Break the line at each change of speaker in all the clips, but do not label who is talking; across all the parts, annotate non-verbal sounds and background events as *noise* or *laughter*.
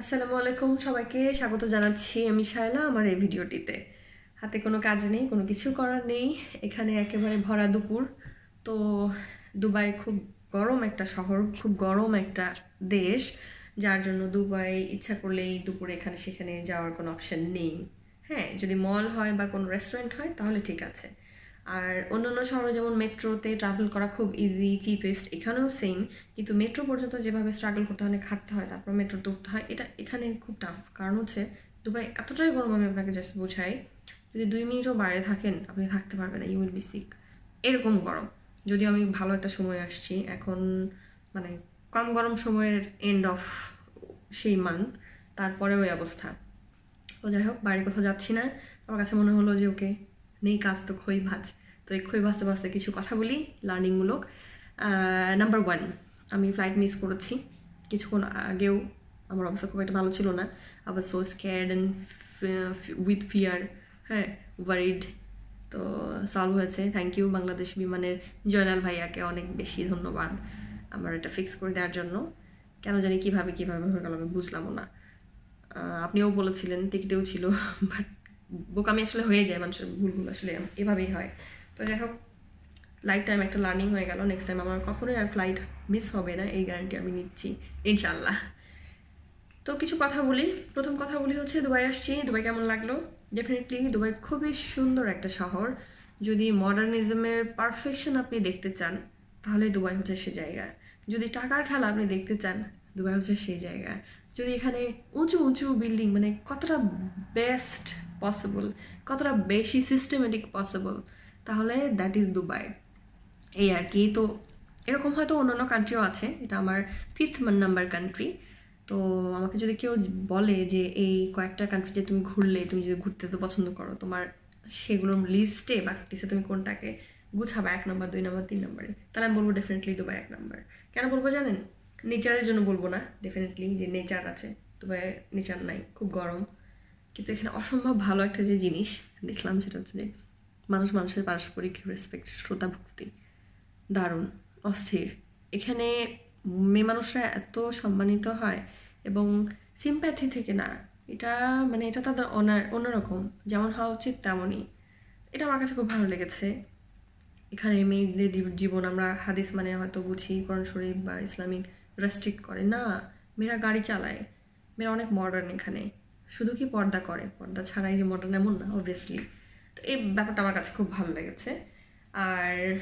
আসসালামু আলাইকুম সবাইকে। স্বাগত জানাচ্ছি আমি শায়লা আমার এই ভিডিওটিতে। হাতে কোনো কাজ নেই, কোনো কিছু করার নেই। এখানে একেবারে ভরা দুপুর। তো দুবাই খুব গরম একটা শহর, খুব গরম একটা দেশ। যার জন্য দুবাই ইচ্ছা করলেই দুপুরে এখানে সেখানে যাওয়ার কোনো অপশন নেই। হ্যাঁ যদি মল হয় বা কোনো রেস্টুরেন্ট হয়, তাহলে ঠিক আছে। আর অন্যান্য শহরে যেমন মেট্রোতে ট্রাভেল করা খুব ইজি চিপেস্ট এখানেও সেম কিন্তু মেট্রো পর্যন্ত যেভাবে স্ট্রাগল করতে হয় খাটতে হয়, তারপর মেট্রোতে উঠতে হয়, এটা এখানে খুব টাফ কারণ হচ্ছে, দুবাই এতটাই গরম, আমি আপনাকে জাস্ট বোঝাই, যদি দুই মিনিটও বাইরে থাকেন, আপনি থাকতে পারবেন না ইউ উইল বি সিক এরকম গরম। যদিও আমি ভালো একটা সময় আসছি, এখন মানে কম গরম সময়ের এন্ড অফ সেই মান্থ তারপরে ওই অবস্থা। তো যাই হোক বাইরে কোথাও যাচ্ছি না, আমার কাছে মনে হলো যে ওকে নেই কাজ তো খই ভাজ তো এই খই ভাজতে ভাজতে কিছু কথা বলি লার্নিংমূলক নাম্বার ওয়ান আমি ফ্লাইট মিস করেছি। কিছুক্ষণ আগেও আমার অবস্থা খুব একটা ভালো ছিল না। আবার so scared and with fear হ্যাঁ ওয়ারিড তো সলভ হয়েছে। থ্যাংক ইউ বাংলাদেশ বিমানের জয়নাল ভাইয়াকে অনেক বেশি ধন্যবাদ আমার এটা ফিক্স করে দেওয়ার জন্য। কেন জানি কীভাবে কীভাবে হয়ে গেল আমি বুঝলামও না। আপনিও বলেছিলেন টিকিটেও ছিল *laughs* বাট বোকামি আসলে হয়ে যায়, মানুষের ভুলগুলো আসলে এভাবেই হয়। তো যাই হোক লাইফ টাইম একটা লার্নিং হয়ে গেল। নেক্সট টাইম আমার কখনোই আর ফ্লাইট মিস হবে না, এই গ্যারান্টি আমি নিচ্ছি ইনশাল্লাহ তো কিছু কথা বলি। প্রথম কথা বলি হচ্ছে, দুবাই আসছি। দুবাই কেমন লাগল? ডেফিনেটলি দুবাই খুবই সুন্দর একটা শহর। যদি মডার্নিজমের পারফেকশন আপনি দেখতে চান, তাহলে দুবাই হচ্ছে সে জায়গা। যদি টাকার খেলা আপনি দেখতে চান, দুবাই হচ্ছে সেই জায়গা। যদি এখানে উঁচু উঁচু বিল্ডিং মানে কতটা বেস্ট পসিবল কতটা বেশি সিস্টেমেটিক পসিবল তাহলে দ্যাট ইজ দুবাই এই আর কি। তো এরকম হয়তো অন্যান্য কান্ট্রিও আছে। এটা আমার ফিফথ নাম্বার কান্ট্রি তো আমাকে যদি কেউ বলে যে এই কয়েকটা কান্ট্রিতে তুমি ঘুরলে, তুমি যদি ঘুরতে তো পছন্দ করো, তোমার সেগুলোর লিস্টে বা লিস্টে তুমি কোনটাকে গুছাবা, এক নম্বর দুই নম্বর তিন নম্বরে তাহলে আমি বলব ডেফিনেটলি দুবাই এক নম্বর কেন বলব জানেন? নেচারের জন্য বলব না। ডেফিনেটলি যে নেচার আছে। দুবাই নেচার নাই। খুব গরম। কিন্তু এখানে অসম্ভব ভালো একটা যে জিনিস দেখলাম সেটা হচ্ছে যে মানুষ মানুষের পারস্পরিক রেসপেক্ট শ্রদ্ধা, ভক্তি দারুণ, অস্থির। এখানে মেয়ে মানুষরা এত সম্মানিত হয় এবং সিম্প্যাথি থেকে না, এটা মানে এটা তাদের অনার অন্যরকম। যেমন হওয়া উচিত তেমনই। এটা আমার কাছে খুব ভালো লেগেছে। এখানে মেয়েদের জীবন আমরা হাদিস মানে হয়তো বুঝি করণ শরীফ বা ইসলামিক রেস্ট্রিক্ট করে। না, মেয়েরা গাড়ি চালায়। মেয়েরা অনেক মডার্ন এখানে। শুধু কি পর্দা করে? পর্দা ছাড়াই যে মডার্ন এমন না অবভিয়াসলি তো এই ব্যাপারটা আমার কাছে খুব ভালো লেগেছে। আর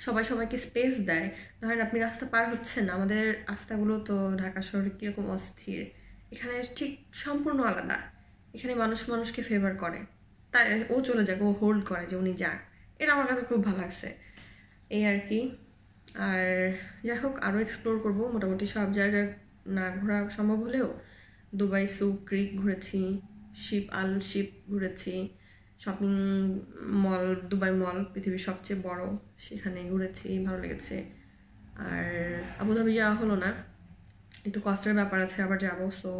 সবাই সবাইকে স্পেস দেয়। ধরেন আপনি রাস্তা পার হচ্ছেন, আমাদের রাস্তাগুলো তো ঢাকা শহরে কীরকম অস্থির। এখানে ঠিক সম্পূর্ণ আলাদা। এখানে মানুষ মানুষকে ফেভার করে। তাই ও চলে যাক, ও হোল্ড করে যে উনি যাক। এটা আমার কাছে খুব ভালো লাগছে। এই আর কি। আর যাই হোক আরও এক্সপ্লোর করব। মোটামুটি সব জায়গায় না ঘোরা সম্ভব হলেও দুবাই সু ক্রিক ঘুরেছি, শিপ, আল শিপ ঘুরেছি, শপিং মল, দুবাই মল পৃথিবীর সবচেয়ে বড়, সেখানে ঘুরেছি, ভালো লেগেছে। আর আবুধাবি যাওয়া হলো না, একটু কষ্টের ব্যাপার আছে, আবার যাব সো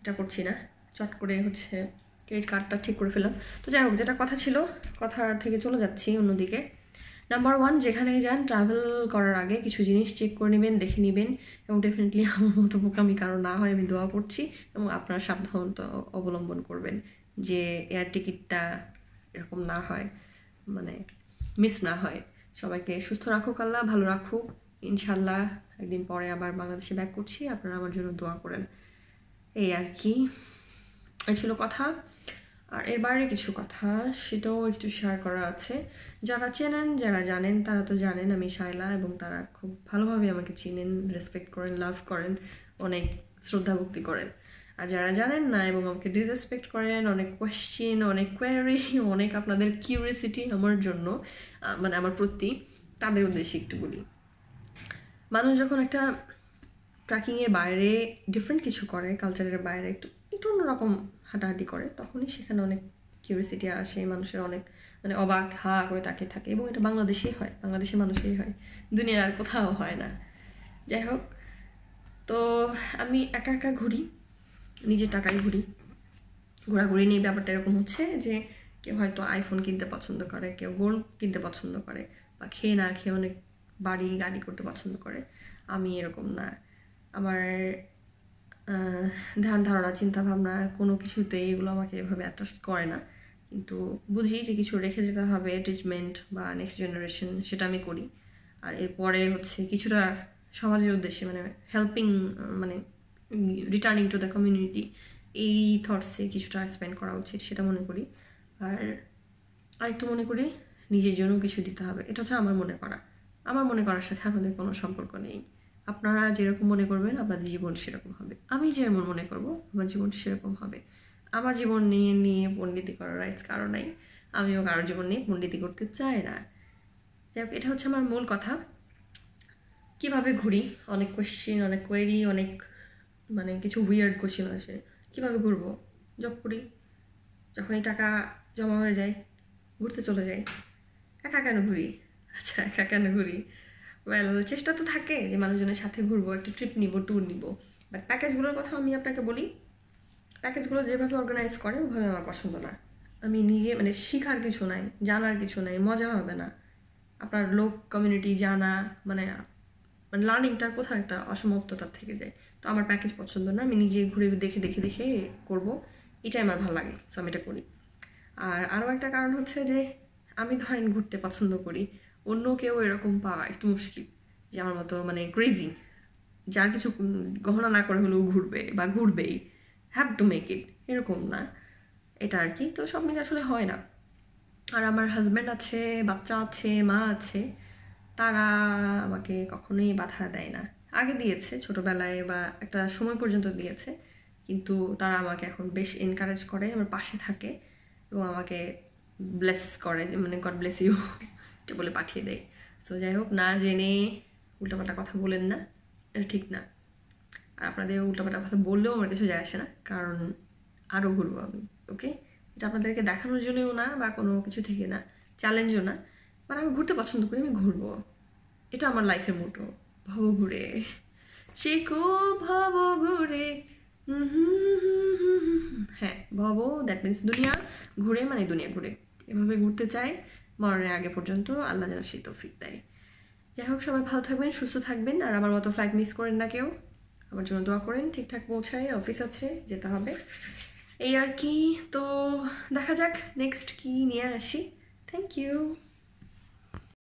এটা করছি না। চট করে হচ্ছে ক্রেডিট কার্ডটা ঠিক করে ফেলাম তো যাই হোক, যেটা কথা ছিল, কথা থেকে চলে যাচ্ছি অন্যদিকে। নাম্বার ওয়ান যেখানেই যান ট্রাভেল করার আগে কিছু জিনিস চেক করে নেবেন, দেখে নেবেন এবং ডেফিনেটলি আমার মতো বোকামি কারও না হয়, আমি দোয়া করছি এবং আপনারা সাবধানতা অবলম্বন করবেন যে এয়ার টিকিটটা এরকম না হয় মানে মিস না হয়। সবাইকে সুস্থ রাখুক আল্লাহ, ভালো রাখুক। ইনশাল্লাহ একদিন পরে আবার বাংলাদেশে ব্যাক করছি, আপনারা আমার জন্য দোয়া করেন। এই আর কি। ছিল কথা। আর এর বাইরে কিছু কথা, সেটাও একটু শেয়ার করা আছে। যারা চেনেন, যারা জানেন, তারা তো জানেন আমি শায়লা এবং তারা খুব ভালোভাবে আমাকে চিনেন রেসপেক্ট করেন লাভ করেন, অনেক শ্রদ্ধা ভক্তি করেন। আর যারা জানেন না এবং আমাকে ডিসরেসপেক্ট করেন, অনেক কোয়েশ্চেন অনেক কোয়ারি *laughs* অনেক আপনাদের কিউরিয়াসিটি আমার জন্য মানে আমার প্রতি, তাদের উদ্দেশ্যে একটু বলি। মানুষ যখন একটা ট্র্যাকিংয়ের বাইরে ডিফারেন্ট কিছু করে কালচারের বাইরে একটু একটু অন্যরকম হাঁটাহাঁটি করে, তখনই সেখানে অনেক কিউরিয়াসিটি আসে, মানুষের অনেক মানে অবাক হা করে তাকিয়ে থাকে এবং এটা বাংলাদেশেই হয়, বাংলাদেশের মানুষেই হয়, দুনিয়ার আর কোথাও হয় না। যাই হোক, তো আমি একা একা ঘুরি, নিজের টাকায় ঘুরি। ঘোরাঘুরি নিয়ে ব্যাপারটা এরকম হচ্ছে যে কেউ হয়তো আইফোন কিনতে পছন্দ করে, কেউ গোল্ড কিনতে পছন্দ করে বা খেয়ে না খেয়ে অনেক বাড়ি গাড়ি করতে পছন্দ করে। আমি এরকম না। আমার ধ্যান ধারণা, চিন্তা ভাবনা, কোনো কিছুতে এগুলো আমাকে এভাবে অ্যাট্রাক্ট করে না। কিন্তু বুঝি যে কিছু রেখে যেতে হবে ট্রিটমেন্ট বা নেক্সট জেনারেশন সেটা আমি করি। আর এরপরে হচ্ছে কিছুটা সমাজের উদ্দেশ্যে মানে হেল্পিং মানে রিটার্নিং টু দ্য কমিউনিটি এই থটসে কিছুটা স্পেন্ড করা উচিত, সেটা মনে করি। আর আরেকটু মনে করি, নিজের জন্য কিছু দিতে হবে, এটা হচ্ছে আমার মনে করা। আমার মনে করার সাথে আপনাদের কোনো সম্পর্ক নেই। আপনারা যেরকম মনে করবেন, আপনাদের জীবন সেরকম হবে। আমি যেমন মনে করব, আমার জীবন সেরকম হবে। আমার জীবন নিয়ে নিয়ে পণ্ডিতি করার রাইটস কারও নাই। আমিও কারোর জীবন নিয়ে পণ্ডিতি করতে চাই না। যাই হোক এটা হচ্ছে আমার মূল কথা। কীভাবে ঘুরি? অনেক কোশ্চেন অনেক কোয়েরি অনেক মানে কিছু উইয়ার্ড কোশ্চেন আসে। কীভাবে ঘুরবো? জব করি। যখনই টাকা জমা হয়ে যায়, ঘুরতে চলে যাই। একা কেন ঘুরি? আচ্ছা একা কেন ঘুরি? ওয়েল চেষ্টা তো থাকে যে মানুষজনের সাথে ঘুরবো, একটা ট্রিপ নিব ট্যুর নিব। বাট প্যাকেজগুলোর কথা আমি আপনাকে বলি। প্যাকেজগুলো যেভাবে অর্গানাইজ করে, ওভাবে আমার পছন্দ না। আমি নিজে মানে শেখার কিছু নাই, জানার কিছু নাই, মজা হবে না। আপনার লোক কমিউনিটি জানা মানে মানে লার্নিংটার কোথাও একটা অসমাপ্ততা থেকে যায়। তো আমার প্যাকেজ পছন্দ না, আমি নিজে ঘুরে দেখে দেখে দেখে করব। এটাই আমার ভালো লাগে সো আমি এটা করি। আর আরও একটা কারণ হচ্ছে যে, আমি ধরেন ঘুরতে পছন্দ করি। অন্য কেউ এরকম পাওয়া একটু মুশকিল, যে আমার মতো মানে ক্রেজি যার কিছু গহনা না করে হলেও ঘুরবে বা ঘুরবেই হ্যাভ টু মেক ইট এরকম না। এটা আর কি। তো সব মিলে আসলে হয় না। আর আমার হাজব্যান্ড আছে, বাচ্চা আছে, মা আছে, তারা আমাকে কখনোই বাধা দেয় না। আগে দিয়েছে, ছোটোবেলায় বা একটা সময় পর্যন্ত দিয়েছে, কিন্তু তারা আমাকে এখন বেশ এনকারেজ করে, আমার পাশে থাকে এবং আমাকে ব্লেস করে মানে গড ব্লেস ইউ এটা বলে পাঠিয়ে দেয়। সো যাই হোক, না জেনে উল্টাপাল্টা কথা বলেন না। এটা ঠিক না। আর আপনাদের উল্টাপাল্টা কথা বললেও আমার কিছু যায় আসে না, কারণ আরও ঘুরবো আমি ওকে এটা আপনাদেরকে দেখানোর জন্যও না বা কোনো কিছু থেকে না চ্যালেঞ্জও না মানে আমি ঘুরতে পছন্দ করি, আমি ঘুরবো। এটা আমার লাইফের মোটো ভব ঘুরে। শেখো, ভব ঘুরে। হ্যাঁ ভব দ্যাট মিন্স দুনিয়া, ঘুরে মানে দুনিয়া ঘুরে। এভাবে ঘুরতে চাই, মরণের আগে পর্যন্ত আল্লাহ যেন সে তৌফিক দেয়। যাই হোক, সবাই ভালো থাকবেন, সুস্থ থাকবেন, আর আমার মতো ফ্লাইট মিস করেন না কেউ। আমার জন্য দোয়া করেন, ঠিকঠাক পৌঁছায় অফিস আছে, যেতে হবে। এই আর কি, তো দেখা যাক নেক্সট কি নিয়ে আসি। Thank you